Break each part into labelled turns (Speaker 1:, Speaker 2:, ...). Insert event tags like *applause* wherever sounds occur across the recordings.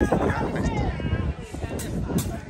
Speaker 1: ア
Speaker 2: ンプレー!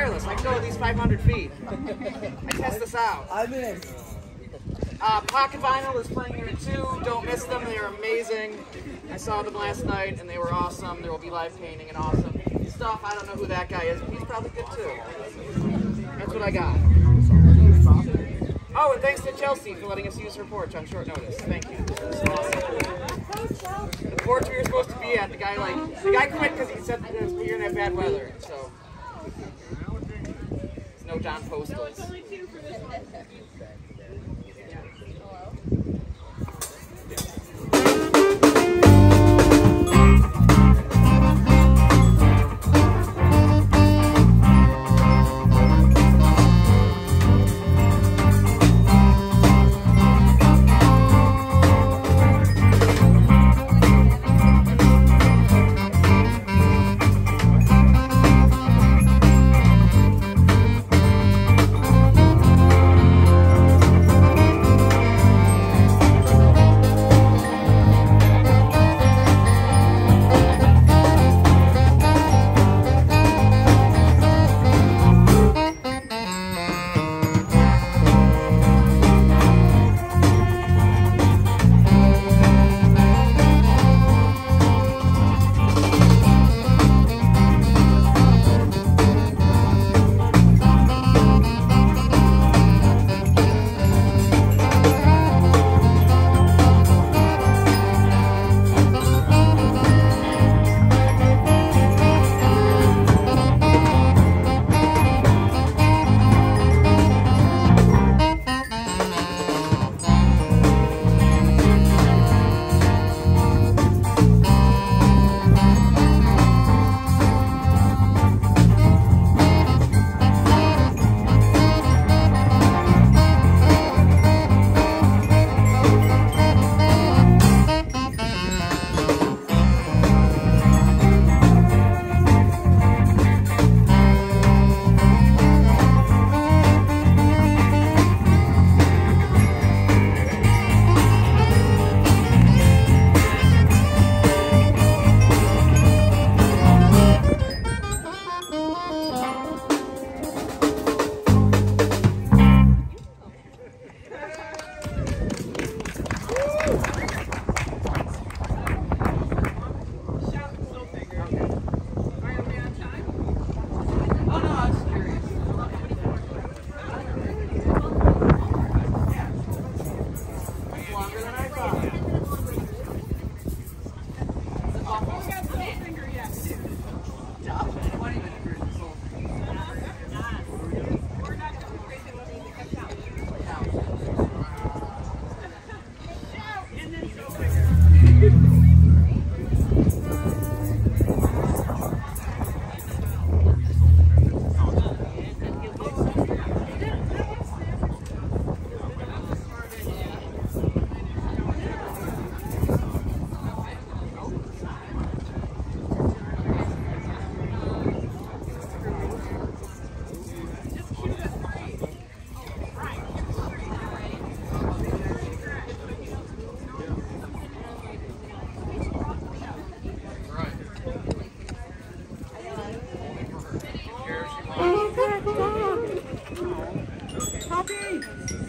Speaker 2: Wireless. I can go at least 500 feet. I test this out.
Speaker 1: I'm in.
Speaker 2: Uh, Pocket Vinyl is playing here too. Don't miss them. They are amazing. I saw them last night and they were awesome. There will be live painting and awesome stuff. I don't know who that guy is, but he's probably good too. That's what I got. Oh, and thanks to Chelsea for letting us use her porch on short notice. Thank you. This is awesome. The porch we were supposed to be at, the guy like the guy quit because he said that we were gonna have bad weather. So no John Postals.
Speaker 3: Only two for this one.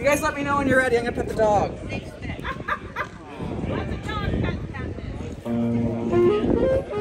Speaker 2: You guys let me know when you're ready. I'm gonna pet the dog. *laughs* Everyone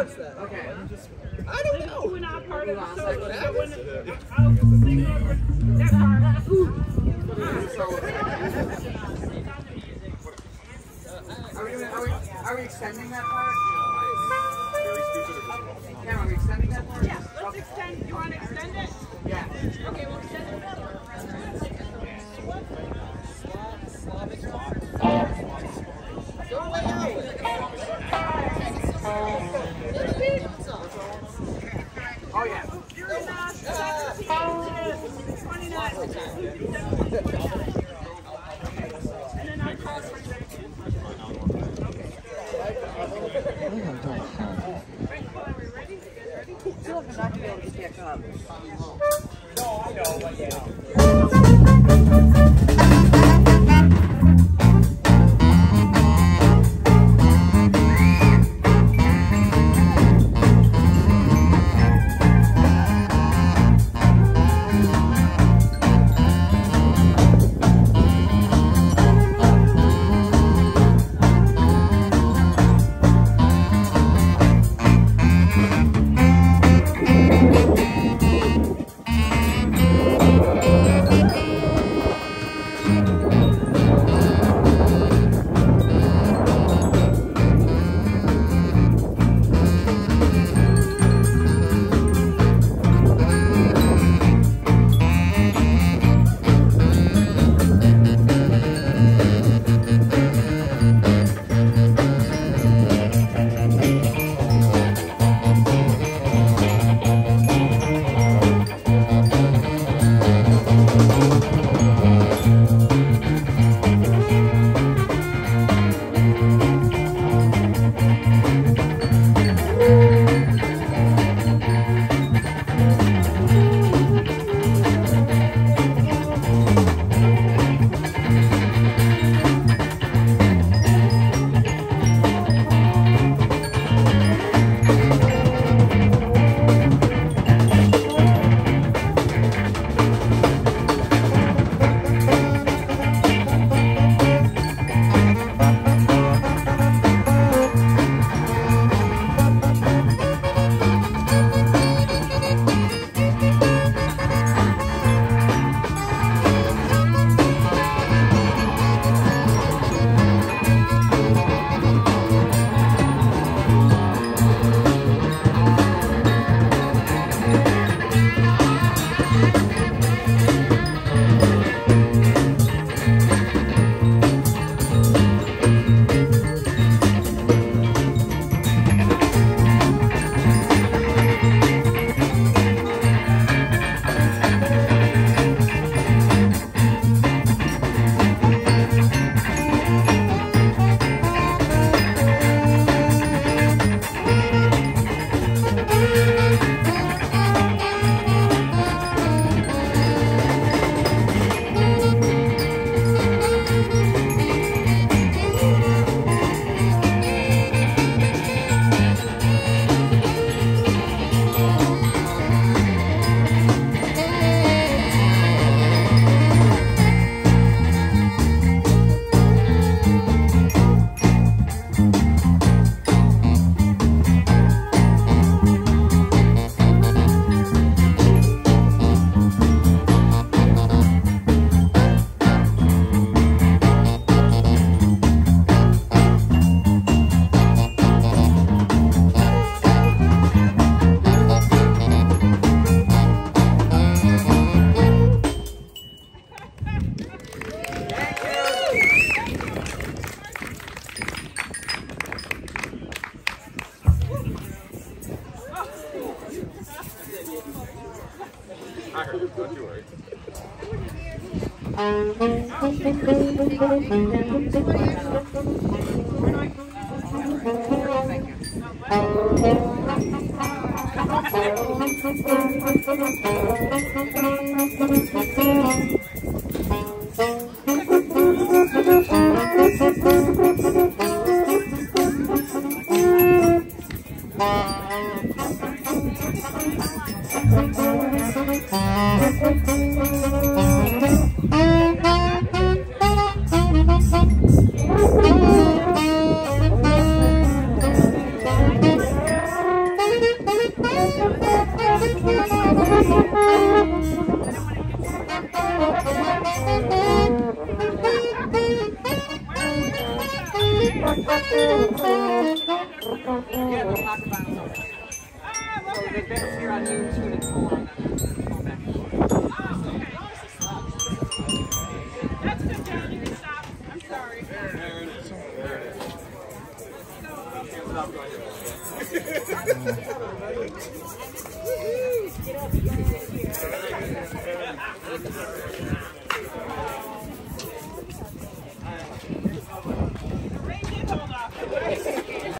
Speaker 4: ooh
Speaker 3: I've
Speaker 4: and
Speaker 3: never noticed that.
Speaker 2: Okay.
Speaker 3: I don't
Speaker 4: Ooh
Speaker 3: know.
Speaker 4: and ah part of the
Speaker 2: Hold on,
Speaker 4: solo.
Speaker 3: what
Speaker 4: So when
Speaker 3: happens?
Speaker 4: I'll sing over that part. Ooh.
Speaker 2: Are we, doing, are, we, are we extending that part? Yeah, are we extending that part?
Speaker 4: Yeah, let's extend. You want to extend it?
Speaker 2: Yeah.
Speaker 4: Okay, we'll extend it.
Speaker 2: Oh,
Speaker 4: Thank you.
Speaker 2: Yeah, the pocket vinyl's over there. So the band's here on U2 and four, and then there's one back and forth.
Speaker 3: Oh, okay. That's good, John. You.